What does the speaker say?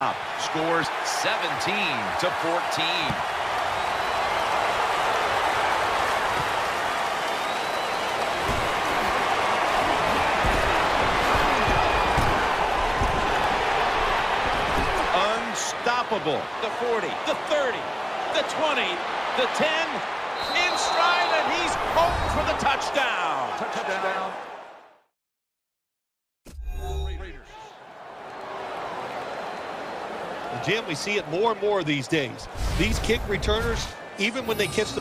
Scores 17 to 14. Unstoppable. The 40, the 30, the 20, the 10, in stride, and he's home for the touchdown. Touchdown. Jim, we see it more and more these days. These kick returners, even when they catch the